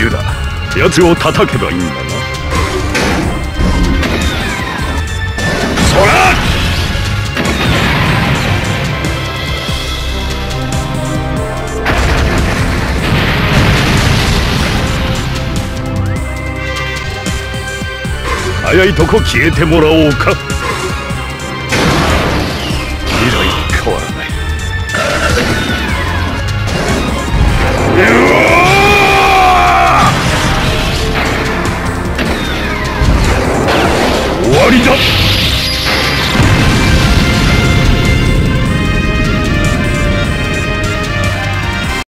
重だ。奴を叩けばいいんだな。そら早いとこ消えてもらおうか。りだ